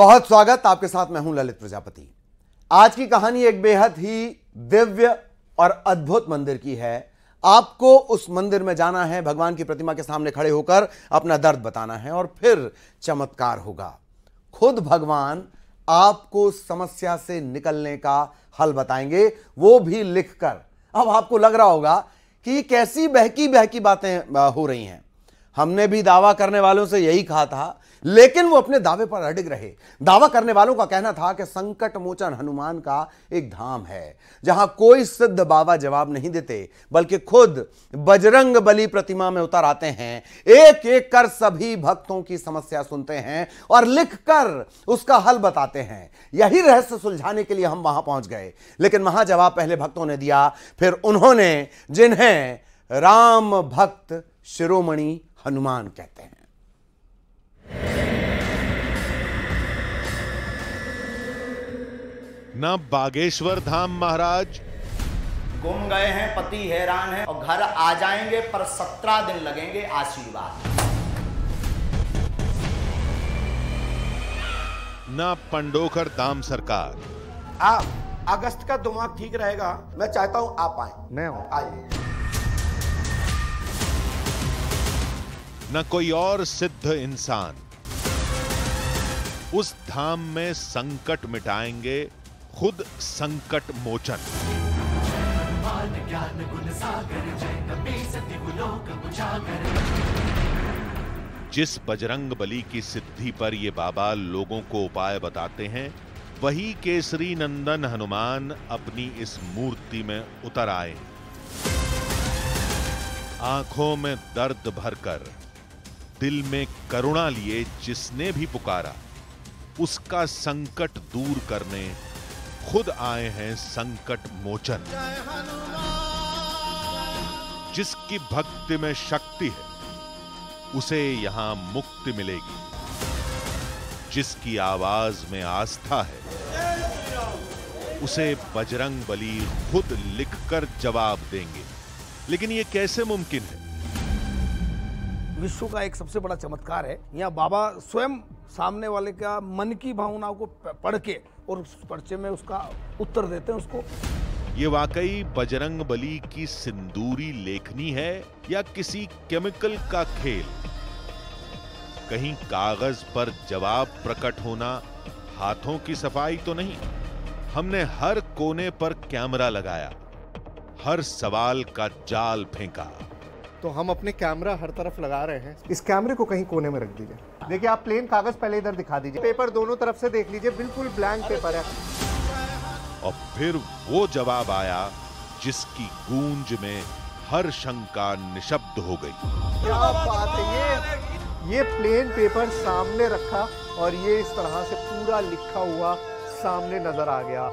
बहुत स्वागत आपके साथ मैं हूँ ललित प्रजापति। आज की कहानी एक बेहद ही दिव्य और अद्भुत मंदिर की है। आपको उस मंदिर में जाना है, भगवान की प्रतिमा के सामने खड़े होकर अपना दर्द बताना है और फिर चमत्कार होगा। खुद भगवान आपको समस्या से निकलने का हल बताएँगे, वो भी लिखकर। अब आपको लग रहा होगा कि कैसी बहकी बहकी बातें हो रही हैं। हमने भी दावा करने वालों से यही कहा था लेकिन वो अपने दावे पर अडिग रहे। दावा करने वालों का कहना था कि संकट मोचन हनुमान का एक धाम है, जहाँ कोई सिद्ध बाबा जवाब नहीं देते, बल्कि खुद बजरंग बली प्रतिमा में उतर आते हैं। एक एक कर सभी भक्तों की समस्या सुनते हैं और लिख कर उसका हल बताते हैं। यही रहस्य सुलझाने के लिए हम वहाँ पहुँच गए। लेकिन वहाँ जवाब पहले भक्तों ने दिया, फिर उन्होंने जिन्हें राम भक्त शिरोमणि हनुमान कहते हैं। न बागेश्वर धाम महाराज। गुम गए हैं पति हैरान है और घर आ जाएँगे पर सत्रह दिन लगेंगे आशीर्वाद। न पंडोकर धाम सरकार। आप अगस्त का दिमाग ठीक रहेगा मैं चाहता हूँ आप आए। मैं हूँ। आइए। न कोई और सिद्ध इंसान। उस धाम में संकट मिटाएँगे खुद संकट मोचन। जिस बजरंग बली की सिद्धि पर ये बाबा लोगों को उपाय बताते हैं वही केसरी नंदन हनुमान अपनी इस मूर्ति में उतर आए। आँखों में दर्द भरकर दिल में करुणा लिए जिसने भी पुकारा, उसका संकट दूर करने खुद आए हैं संकट मोचन। जिसकी भक्ति में शक्ति है, उसे यहाँ मुक्ति मिलेगी। जिसकी आवाज़ में आस्था है, उसे बजरंग बली खुद लिखकर जवाब देंगे। लेकिन यह कैसे मुमकिन है? विश्व का एक सबसे बड़ा चमत्कार है। यहाँ बाबा स्वयं सामने वाले का मन की भावनाओं को पढ़ के और उस पर्चे में उसका उत्तर देते हैं उसको। ये वाकई बजरंग बली की सिंदूरी लेखनी है या किसी केमिकल का खेल? कहीं कागज़ पर जवाब प्रकट होना हाथों की सफ़ाई तो नहीं। हमने हर कोने पर कैमरा लगाया, हर सवाल का जाल फेंका। तो हम अपने कैमरा हर तरफ़ लगा रहे हैं। इस कैमरे को कहीं कोने में रख दीजिए। देखिए आप प्लेन कागज़ पहले इधर दिखा दीजिए। पेपर दोनों तरफ़ से देख लीजिए बिल्कुल ब्लैंक पेपर है। और फिर वो जवाब आया जिसकी गूंज में हर शंका निशब्द हो गई। क्या बात है ये? ये प्लेन पेपर सामने रखा और ये इस तरह से पूरा लिखा हुआ सामने नज़र आ गया।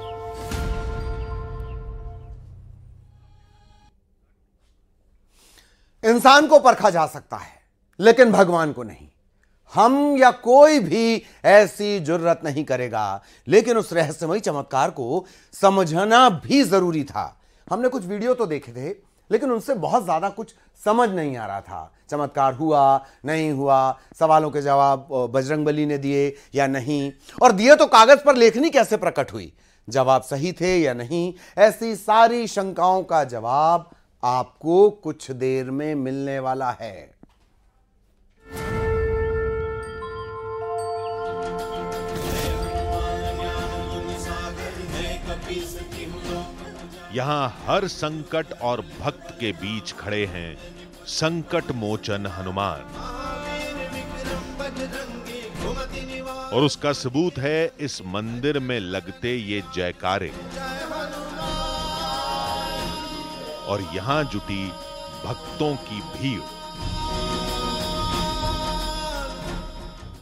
इंसान को परखा जा सकता है, लेकिन भगवान को नहीं। हम या कोई भी ऐसी ज़रूरत नहीं करेगा, लेकिन उस रहस्यमयी चमत्कार को समझना भी ज़रूरी था। हमने कुछ वीडियो तो देखे थे, लेकिन उनसे बहुत ज़्यादा कुछ समझ नहीं आ रहा था। चमत्कार हुआ, नहीं हुआ, सवालों के जवाब बजरंग बली ने दिए या नहीं, और दिए तो कागज़ पर लेखनी कैसे प्रकट हुई? जवाब सही थे या नहीं? ऐसी सारी शंकाओं का जवाब आपको कुछ देर में मिलने वाला है। यहाँ हर संकट और भक्त के बीच खड़े हैं संकट मोचन हनुमान। और उसका सबूत है, इस मंदिर में लगते ये जयकारे। और यहाँ जुटी भक्तों की भीड़।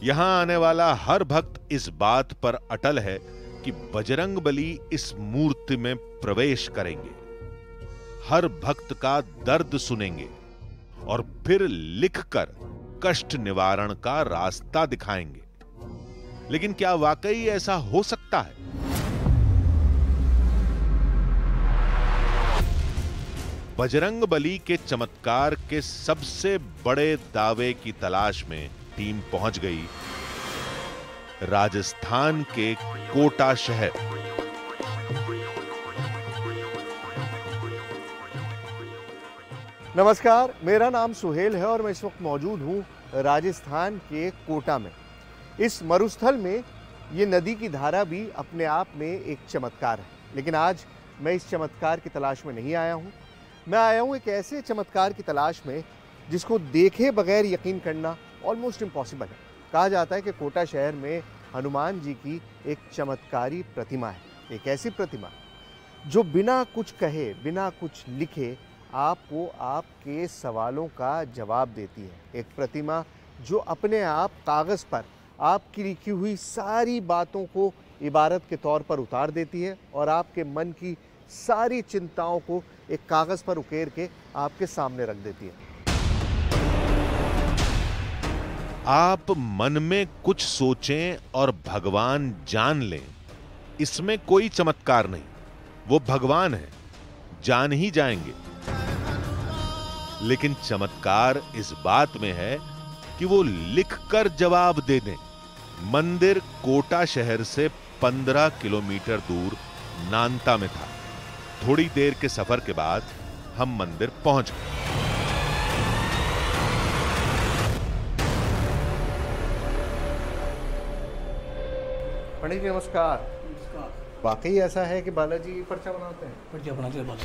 यहाँ आने वाला हर भक्त इस बात पर अटल है कि बजरंग बली इस मूर्ति में प्रवेश करेंगे। हर भक्त का दर्द सुनेंगे और फिर लिखकर कष्ट निवारण का रास्ता दिखाएँगे। लेकिन क्या वाकई ऐसा हो सकता है? बजरंग बली के चमत्कार के सबसे बड़े दावे की तलाश में टीम पहुँच गई राजस्थान के कोटा शहर। नमस्कार, मेरा नाम सुहेल है और मैं इस वक्त मौजूद हूँ राजस्थान के कोटा में। इस मरुस्थल में ये नदी की धारा भी अपने आप में एक चमत्कार है, लेकिन आज मैं इस चमत्कार की तलाश में नहीं आया हूँ। मैं आया हूँ एक ऐसे चमत्कार की तलाश में जिसको देखे बगैर यकीन करना ऑलमोस्ट इम्पॉसिबल है। कहा जाता है कि कोटा शहर में हनुमान जी की एक चमत्कारी प्रतिमा है, एक ऐसी प्रतिमा, जो बिना कुछ कहे, बिना कुछ लिखे आपको आपके सवालों का जवाब देती है। एक प्रतिमा जो अपने आप कागज़ पर आपकी लिखी हुई सारी बातों को इबारत के तौर पर उतार देती है और आपके मन की सारी चिंताओं को एक कागज़ पर उकेर के आपके सामने रख देती है। आप मन में कुछ सोचें और भगवान जान लें। इसमें कोई चमत्कार नहीं। वो भगवान है। जान ही जाएँगे। लेकिन चमत्कार इस बात में है कि वो लिखकर जवाब दे दें। मंदिर कोटा शहर से 15 किलोमीटर दूर नानता में था। थोड़ी देर के सफ़र के बाद हम मंदिर पहुँच गए। पंडित जी नमस्कार। वाकई ऐसा है कि बालाजी पर्चा बनाते हैं? पर्चा बनाते हैं बाला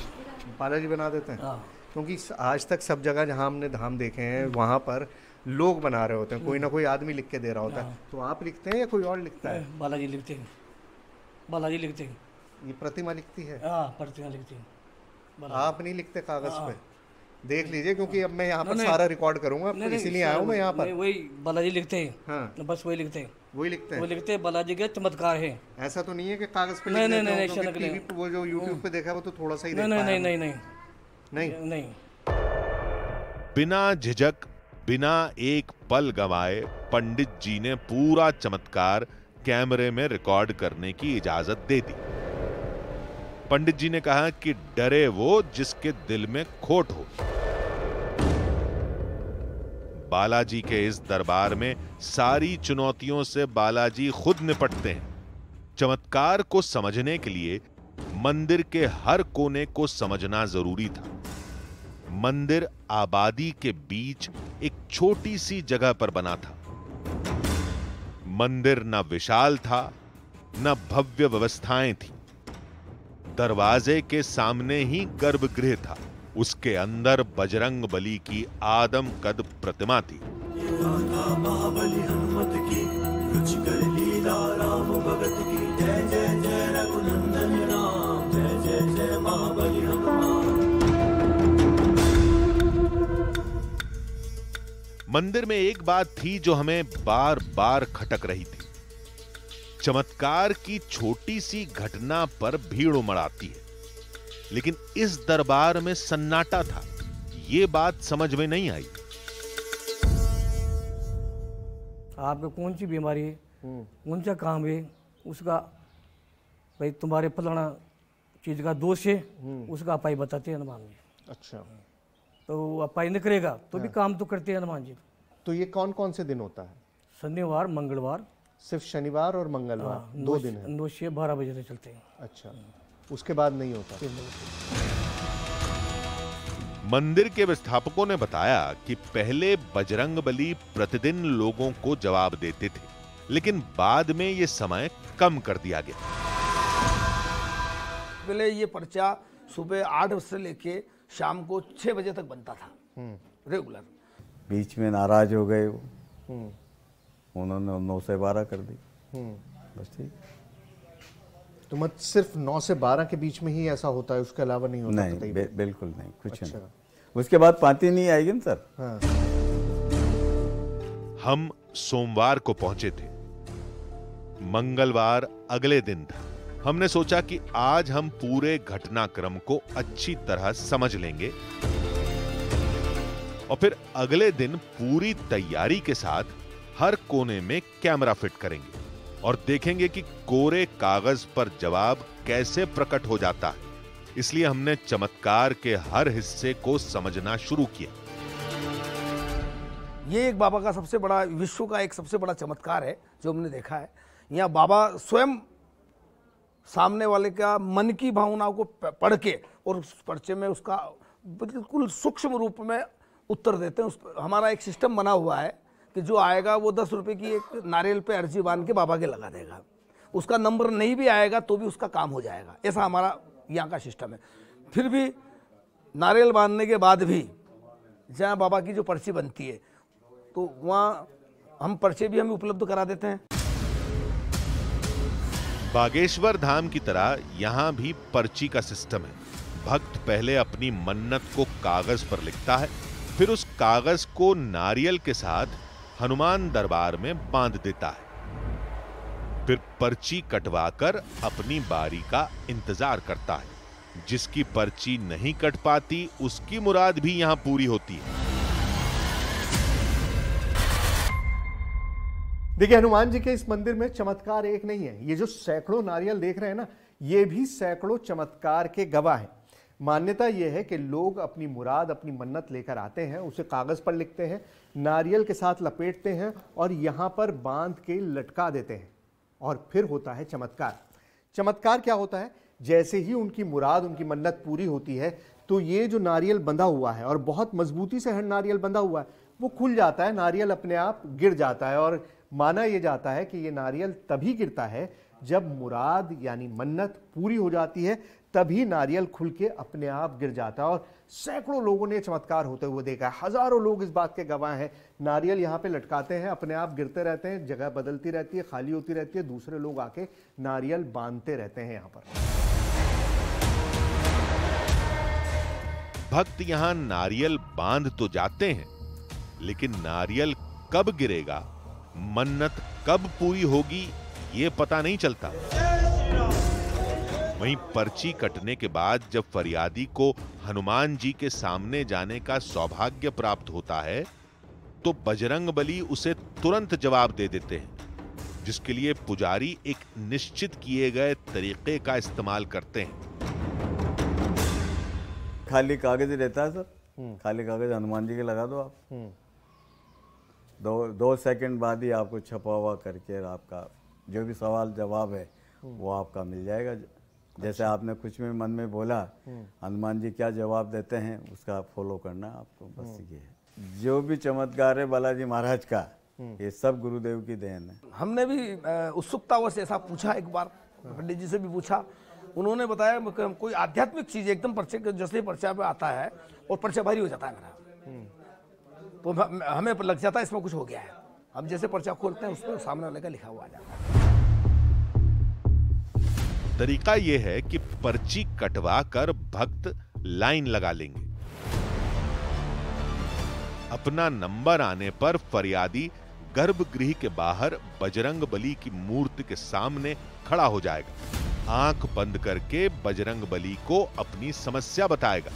बालाजी बना देते हैं? हाँ। क्योंकि आज तक सब जगह जहाँ हमने धाम देखे हैं वहाँ पर लोग बना रहे होते हैं। कोई ना कोई आदमी लिख के दे रहा होता है। तो आप लिखते हैं या कोई और लिखता है? बालाजी लिखते हैं। बालाजी लिखते हैं। ये प्रतिमा लिखती है? हाँ पर्चियाँ लिखते हैं। आप नहीं लिखते कागज़ हाँ। पे? देख लीजिए क्योंकि अब मैं यहाँ पर सारा रिकॉर्ड करूँगा इसीलिए आया हूँ मैं यहाँ पर। वही बालाजी लिखते हैं। हाँ। बस वही लिखते हैं। वही लिखते हैं? वो लिखते हैं बालाजी के चमत्कार है। ऐसा तो नहीं है कि कागज़ पे नहीं, नहीं, नहीं, नहीं। टीवी पे वो जो यूट्यूब पे देखा वो तो थोड़ा सा ही नहीं नहीं नहीं नहीं नहीं। नहीं? नहीं। बिना झिझक बिना एक पल गवाए पंडित जी ने पूरा चमत्कार कैमरे में रिकॉर्ड करने की इजाज़त दे दी। पंडित जी ने कहा कि डरे वो जिसके दिल में खोट हो। बालाजी के इस दरबार में सारी चुनौतियों से बालाजी खुद निपटते हैं। चमत्कार को समझने के लिए मंदिर के हर कोने को समझना ज़रूरी था। मंदिर आबादी के बीच एक छोटी सी जगह पर बना था। मंदिर न विशाल था, न भव्य व्यवस्थाएँ थी। दरवाजे के सामने ही गर्भगृह था। उसके अंदर बजरंग बली की आदम कद प्रतिमा थी। मंदिर में एक बात थी जो हमें बार बार खटक रही थी। चमत्कार की छोटी सी घटना पर भीड़ उमड़ आती है। लेकिन इस दरबार में सन्नाटा था। ये बात समझ में नहीं आई। आपको कौन सी बीमारी है? कौन सा काम है? उसका भाई तुम्हारे फलाना चीज़ का दोष है। उसका अपाई बताते हैं हनुमान जी। अच्छा। तो अपाई निकलेगा तो भी काम तो करते हैं हनुमान जी। तो ये कौन कौन से दिन होता है? शनिवार मंगलवार सिर्फ़ शनिवार और मंगलवार हाँ, दो दिन है। नौ से बारह बजे तक चलते हैं। अच्छा उसके बाद नहीं होता। मंदिर के विस्थापकों ने बताया कि पहले बजरंग बली प्रतिदिन लोगों को जवाब देते थे लेकिन बाद में ये समय कम कर दिया गया। पहले ये पर्चा सुबह आठ बजे से लेके शाम को छह बजे तक बनता था। रेगुलर। बीच में नाराज़ हो गए वो। उन्होंने नौ से बारह कर दी। बस ठीक। तो मत सिर्फ़ नौ से बारह के बीच में ही ऐसा होता है उसके अलावा नहीं होता नहीं बताइए। बि- बिल्कुल नहीं कुछ अच्छा। नहीं। उसके बाद पाती नहीं आएगी ना सर? हाँ। हम सोमवार को पहुँचे थे। मंगलवार अगले दिन था। हमने सोचा कि आज हम पूरे घटनाक्रम को अच्छी तरह समझ लेंगे और फिर अगले दिन पूरी तैयारी के साथ हर कोने में कैमरा फिट करेंगे और देखेंगे कि कोरे कागज़ पर जवाब कैसे प्रकट हो जाता है। इसलिए हमने चमत्कार के हर हिस्से को समझना शुरू किया। ये एक बाबा का सबसे बड़ा, विश्व का एक सबसे बड़ा चमत्कार है, जो हमने देखा है। यहाँ बाबा स्वयं सामने वाले का मन की भावनाओं को पढ़ के और उस पर्चे में उसका बिल्कुल सूक्ष्म रूप में उत्तर देते हैं। उस हमारा एक सिस्टम बना हुआ है कि जो आएगा वो दस रुपए की एक नारियल पे अर्जी बाँध के बाबा के लगा देगा। उसका नंबर नहीं भी आएगा तो भी उसका काम हो जाएगा। ऐसा हमारा यहाँ का सिस्टम है। फिर भी नारियल बांधने के बाद भी जहाँ बाबा की जो पर्ची बनती है तो वहाँ हम पर्चे भी हमें उपलब्ध करा देते हैं। बागेश्वर धाम की तरह यहाँ भी पर्ची का सिस्टम है। भक्त पहले अपनी मन्नत को कागज़ पर लिखता है, फिर उस कागज़ को नारियल के साथ हनुमान दरबार में बाँध देता है। फिर पर्ची कटवाकर अपनी बारी का इंतज़ार करता है। जिसकी पर्ची नहीं कट पाती, उसकी मुराद भी यहाँ पूरी होती है। देखिए, हनुमान जी के इस मंदिर में चमत्कार एक नहीं है। ये जो सैकड़ों नारियल देख रहे हैं ना, ये भी सैकड़ों चमत्कार के गवाह हैं। मान्यता यह है कि लोग अपनी मुराद, अपनी मन्नत लेकर आते हैं, उसे कागज़ पर लिखते हैं, नारियल के साथ लपेटते हैं और यहाँ पर बाँध के लटका देते हैं। और फिर होता है चमत्कार। चमत्कार क्या होता है? जैसे ही उनकी मुराद, उनकी मन्नत पूरी होती है तो ये जो नारियल बंधा हुआ है, और बहुत मजबूती से हर नारियल बंधा हुआ है, वो खुल जाता है, नारियल अपने आप गिर जाता है, और माना यह जाता है कि ये नारियल तभी गिरता है जब मुराद, यानी मन्नत पूरी हो जाती है तभी नारियल खुल के अपने आप गिर जाता है और सैकड़ों लोगों ने चमत्कार होते हुए देखा है। हज़ारों लोग इस बात के गवाह हैं। नारियल यहाँ पे लटकाते हैं, अपने आप गिरते रहते हैं, जगह बदलती रहती है, खाली होती रहती है, दूसरे लोग आके नारियल बांधते रहते हैं यहाँ पर। भक्त यहाँ नारियल बाँध तो जाते हैं, लेकिन नारियल कब गिरेगा, मन्नत कब पूरी होगी, ये पता नहीं चलता। वहीं पर्ची कटने के बाद जब फरियादी को हनुमान जी के सामने जाने का सौभाग्य प्राप्त होता है तो बजरंग बली उसे तुरंत जवाब दे देते हैं जिसके लिए पुजारी एक निश्चित किए गए तरीके का इस्तेमाल करते हैं। खाली कागज़ ही रहता है सर। खाली कागज़ हनुमान जी के लगा दो आप। दो दो सेकंड बाद ही आपको छपा हुआ करके आपका जो भी सवाल जवाब है वो आपका मिल जाएगा। जैसे आपने कुछ में मन में बोला हनुमान जी क्या जवाब देते हैं उसका फॉलो करना आपको बस ये है। जो भी चमत्कार है बालाजी महाराज का ये सब गुरुदेव की देन है। हमने भी अ, से ऐसा पूछा एक बार पंडित जी से भी पूछा। उन्होंने बताया कि कोई आध्यात्मिक चीज़ एकदम पर्चे जैसे ही पर्चा पे आता है और पर्चा भारी हो जाता है मेरा। तो हमें लग जाता है इसमें कुछ हो गया है। हम जैसे पर्चा खोलते हैं उसमें सामने वाले का लिखा हुआ आ जाता है। तरीका यह है कि पर्ची कटवा कर भक्त लाइन लगा लेंगे। अपना नंबर आने पर फरियादी गर्भगृह के बाहर बजरंग बली की मूर्ति के सामने खड़ा हो जाएगा। आँख बंद करके बजरंग बली को अपनी समस्या बताएगा।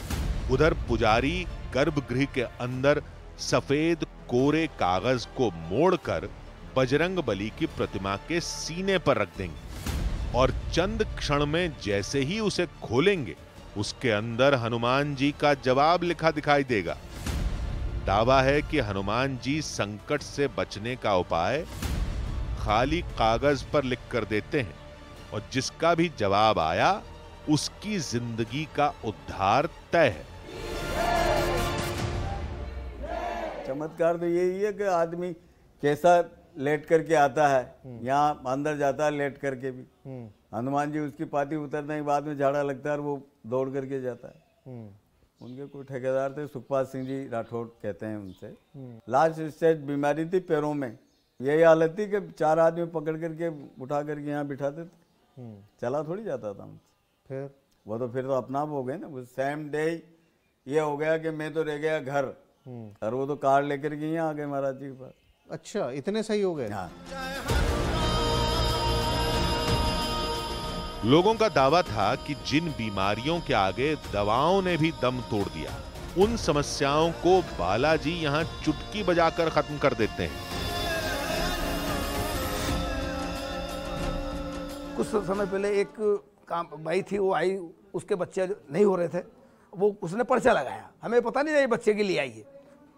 उधर पुजारी गर्भगृह के अंदर सफ़ेद कोरे कागज़ को मोड़कर बजरंग बली की प्रतिमा के सीने पर रख देंगे। और चंद क्षण में जैसे ही उसे खोलेंगे, उसके अंदर हनुमान जी का जवाब लिखा दिखाई देगा। दावा है कि हनुमान जी संकट से बचने का उपाय खाली कागज़ पर लिख कर देते हैं और जिसका भी जवाब आया, उसकी ज़िंदगी का उद्धार तय है। चमत्कार तो यही है कि आदमी कैसा लेट करके आता है यहाँ अंदर जाता है लेट करके भी। हनुमान जी उसकी पाती उतरने के बाद में झाड़ा लगता है और वो दौड़ करके जाता है। उनके कोई ठेकेदार थे सुखपाल सिंह जी राठौड़ कहते हैं उनसे। लास्ट स्टेज बीमारी थी पैरों में। यही हालत थी कि चार आदमी पकड़ करके उठा करके यहाँ बिठाते थे। चला थोड़ी जाता था उनसे। फिर? वो तो फिर तो अपना आप हो गए ना। वो सेम डे ये हो गया कि मैं तो रह गया घर। और वो तो कार लेकर के यहाँ आ गए महाराज जी के पास। अच्छा इतने सही हो गए। हाँ। लोगों का दावा था कि जिन बीमारियों के आगे दवाओं ने भी दम तोड़ दिया उन समस्याओं को बालाजी यहाँ चुटकी बजाकर खत्म कर देते हैं। कुछ समय पहले एक काम भाई थी वो आई उसके बच्चे नहीं हो रहे थे वो उसने पर्चा लगाया। हमें पता नहीं था ये बच्चे के लिए आई है।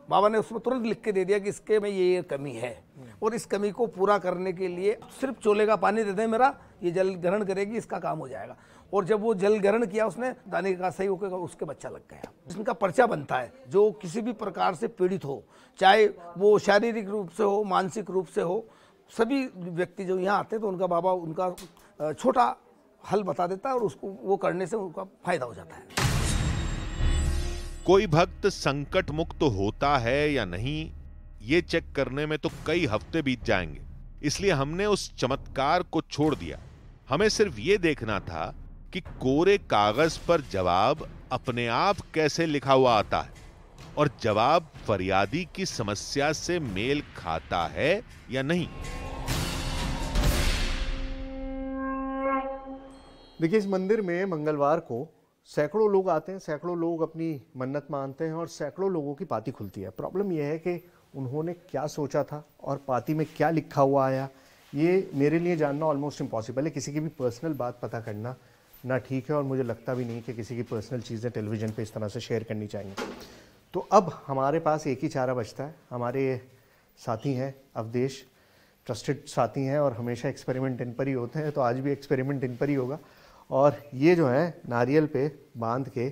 बाबा ने उसमें तुरंत लिख के दे दिया कि इसके में ये ये कमी है। और इस कमी को पूरा करने के लिए सिर्फ़ चोले का पानी दे दें मेरा, ये जल ग्रहण करेगी, इसका काम हो जाएगा। और जब वो जल ग्रहण किया उसने, दाने का सही होकर उसके बच्चा लग गया। इनका पर्चा बनता है, जो किसी भी प्रकार से पीड़ित हो, चाहे वो शारीरिक रूप से हो, मानसिक रूप से हो, सभी व्यक्ति जो यहाँ आते हैं तो उनका बाबा उनका छोटा हल बता देता है और उसको वो करने से उनका फ़ायदा हो जाता है। कोई भक्त संकट मुक्त होता है या नहीं, ये चेक करने में तो कई हफ़्ते बीत जाएँगे। इसलिए हमने उस चमत्कार को छोड़ दिया। हमें सिर्फ़ ये देखना था कि कोरे कागज़ पर जवाब अपने आप कैसे लिखा हुआ आता है और जवाब फरियादी की समस्या से मेल खाता है या नहीं। देखिए, इस मंदिर में मंगलवार को सैकड़ों लोग आते हैं, सैकड़ों लोग अपनी मन्नत मानते हैं और सैकड़ों लोगों की पाती खुलती है। प्रॉब्लम यह है कि उन्होंने क्या सोचा था और पाती में क्या लिखा हुआ आया, ये मेरे लिए जानना ऑलमोस्ट इम्पॉसिबल है। किसी की भी पर्सनल बात पता करना ना ठीक है और मुझे लगता भी नहीं कि किसी की पर्सनल चीज़ें टेलीविज़न पे इस तरह से शेयर करनी चाहिए। तो अब हमारे पास एक ही चारा बचता है। हमारे साथी हैं अवदेश ट्रस्टेड साथी हैं और हमेशा एक्सपेरिमेंट इन पर ही होते हैं। तो आज भी एक्सपेरिमेंट इन पर ही होगा। और ये जो है नारियल पे बाँध के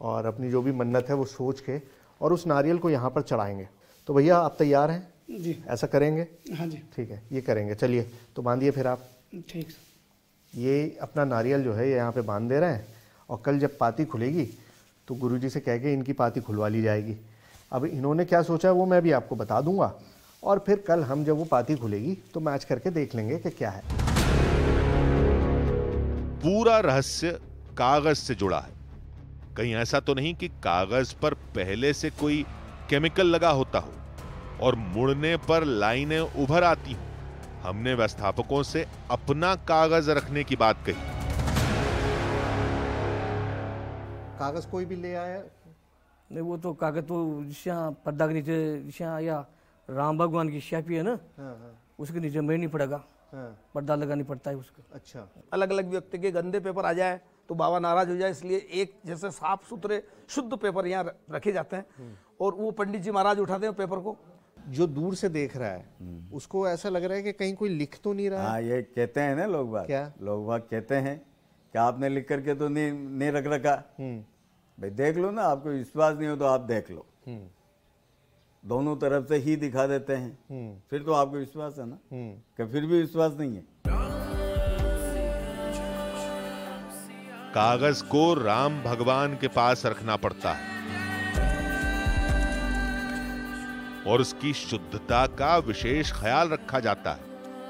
और अपनी जो भी मन्नत है वो सोच के और उस नारियल को यहाँ पर चढ़ाएँगे। तो भैया आप तैयार हैं? जी। ऐसा करेंगे? हाँ जी। ठीक है ये करेंगे। चलिए तो बांधिए फिर आप। ठीक। ये अपना नारियल जो है ये यहाँ पे बाँध दे रहे हैं और कल जब पाती खुलेगी तो गुरुजी से कह के इनकी पाती खुलवा ली जाएगी। अब इन्होंने क्या सोचा है वो मैं भी आपको बता दूँगा और फिर कल हम जब वो पाती खुलेगी तो मैच करके देख लेंगे कि क्या है। पूरा रहस्य कागज़ से जुड़ा है। कहीं ऐसा तो नहीं कि कागज़ पर पहले से कोई केमिकल लगा होता हो और मुड़ने पर लाइनें उभर आती हो। हमने व्यवस्थापकों से अपना कागज़ रखने की बात कही। कागज़ कोई भी ले आया? नहीं वो तो कागज़ तो पर्दा के नीचे या राम भगवान की शापी है ना? हाँ हाँ। उसके नीचे मैं नहीं पड़ेगा। पर्दा लगानी पड़ता है उसको। अच्छा। अलग अलग व्यक्ति के गंदे पेपर आ जाए तो बाबा नाराज़ हो जाए इसलिए एक जैसे साफ़ सुथरे शुद्ध पेपर यहाँ रखे जाते हैं। और वो पंडित जी महाराज उठाते हैं पेपर को। जो दूर से देख रहा है उसको ऐसा लग रहा है कि कहीं कोई लिख तो नहीं रहा? हाँ ये कहते हैं ना लोग बाग क्या? लोग बाग कहते हैं कि आपने लिख करके तो नहीं नहीं रख रखा। भाई देख लो ना आपको विश्वास नहीं हो तो आप देख लो। दोनों तरफ़ से ही दिखा देते हैं। फिर तो आपको विश्वास है ना? कि फिर भी विश्वास नहीं है। कागज़ को राम भगवान के पास रखना पड़ता है। और उसकी शुद्धता का विशेष ख्याल रखा जाता है।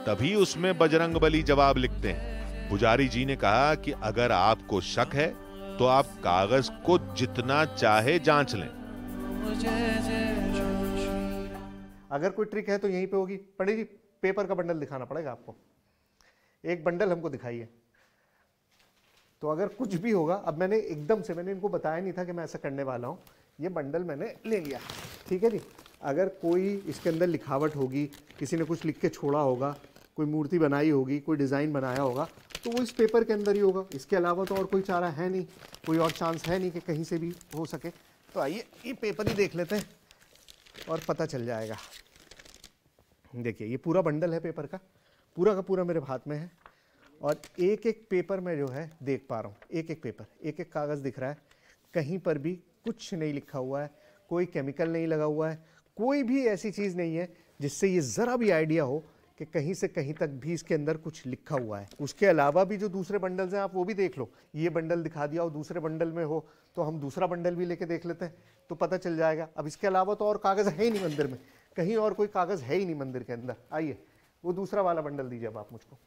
तभी उसमें बजरंग बली जवाब लिखते हैं। पुजारी जी ने कहा कि अगर आपको शक है तो आप कागज़ को जितना चाहे जाँच लें। अगर कोई ट्रिक है तो यहीं पे होगी। पंडित जी पेपर का बंडल दिखाना पड़ेगा आपको। एक बंडल हमको दिखाइए तो अगर कुछ भी होगा, अब मैंने एकदम से, मैंने इनको बताया नहीं था कि मैं ऐसा करने वाला हूँ। ये बंडल मैंने ले लिया। ठीक है जी? अगर कोई इसके अंदर लिखावट होगी, किसी ने कुछ लिख के छोड़ा होगा, कोई मूर्ति बनाई होगी, कोई डिज़ाइन बनाया होगा तो वो इस पेपर के अंदर ही होगा। इसके अलावा तो और कोई चारा है नहीं। कोई और चांस है नहीं कि कहीं से भी हो सके। तो आइए, ये पेपर ही देख लेते हैं और पता चल जाएगा। देखिए, ये पूरा बंडल है पेपर का। पूरा का पूरा मेरे हाथ में है और एक एक पेपर में जो है देख पा रहा हूँ। एक एक पेपर एक एक कागज़ दिख रहा है। कहीं पर भी कुछ नहीं लिखा हुआ है, कोई केमिकल नहीं लगा हुआ है, कोई भी ऐसी चीज़ नहीं है जिससे ये ज़रा भी आइडिया हो कि कहीं से कहीं तक भी इसके अंदर कुछ लिखा हुआ है। उसके अलावा भी जो दूसरे बंडल्स हैं, आप वो भी देख लो। ये बंडल दिखा दिया और दूसरे बंडल में हो तो हम दूसरा बंडल भी लेके देख लेते हैं तो पता चल जाएगा। अब इसके अलावा तो और कागज़ है ही नहीं मंदिर में। कहीं और कोई कागज़ है ही नहीं मंदिर के अंदर। आइए, वो दूसरा वाला बंडल दीजिए अब आप मुझको।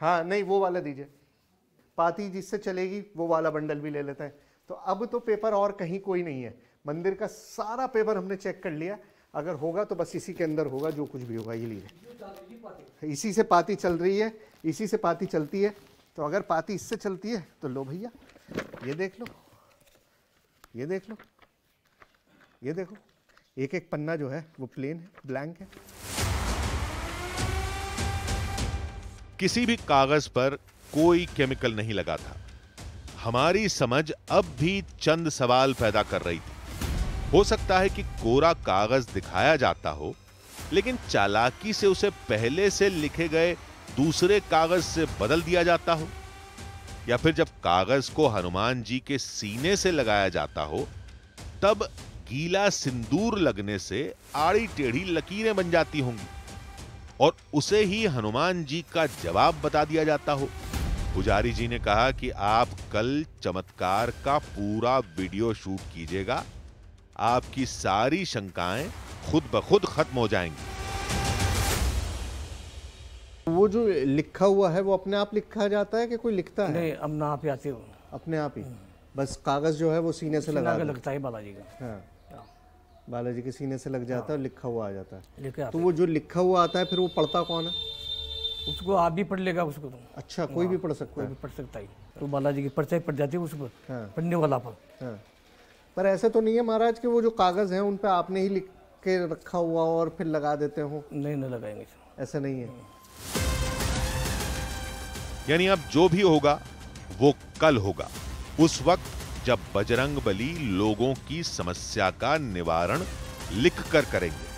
हाँ नहीं, वो वाला दीजिए। पाती जिससे चलेगी, वो वाला बंडल भी ले लेते हैं। तो अब तो पेपर और कहीं कोई नहीं है। मंदिर का सारा पेपर हमने चेक कर लिया। अगर होगा तो बस इसी के अंदर होगा, जो कुछ भी होगा, ये लीजिए। इसी से पाती चल रही है, इसी से पाती चलती है। तो अगर पाती इससे चलती है तो लो भैया, ये देख लो, ये देख लो, ये देखो। एक एक पन्ना जो है, वो प्लेन है ब्लैंक है। किसी भी कागज़ पर कोई केमिकल नहीं लगा था। हमारी समझ अब भी चंद सवाल पैदा कर रही थी। हो सकता है कि कोरा कागज़ दिखाया जाता हो, लेकिन चालाकी से उसे पहले से लिखे गए दूसरे कागज़ से बदल दिया जाता हो, या फिर जब कागज़ को हनुमान जी के सीने से लगाया जाता हो, तब गीला सिंदूर लगने से आड़ी टेढ़ी लकीरें बन जाती होंगी। और उसे ही हनुमान जी का जवाब बता दिया जाता हो। पुजारी जी ने कहा कि आप कल चमत्कार का पूरा वीडियो शूट कीजिएगा। आपकी सारी शंकाएँ खुद ब खुद खत्म हो जाएँगी। वो जो लिखा हुआ है वो अपने आप लिखा जाता है कि कोई लिखता है? नहीं अब ना आप आते हो अपने आप ही। बस कागज़ जो है वो सीने से लगा लगा लगता है बालाजी का। हाँ। बालाजी के सीने से लग जाता है और लिखा हुआ आ जाता है। तो वो जो लिखा हुआ आता है फिर वो पढ़ता कौन है? उसको आप भी पढ़ लेगा उसको तो अच्छा कोई भी पढ़ सकता कोई है। भी पढ़ सकता है। तो बालाजी की पर्चा पढ़ जाती है उस पर हाँ। पढ़ने वाला पर। हाँ। पर ऐसे तो नहीं है महाराज कि वो जो कागज़ हैं उन पे आपने ही लिख के रखा हुआ और फिर लगा देते हो? नहीं नहीं लगाएँगे ऐसा नहीं है। यानी अब जो भी होगा वो कल होगा। उस वक्त जब बजरंग बली लोगों की समस्या का निवारण लिख कर करेंगे।